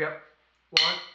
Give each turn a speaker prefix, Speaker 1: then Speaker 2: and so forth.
Speaker 1: Yep. One.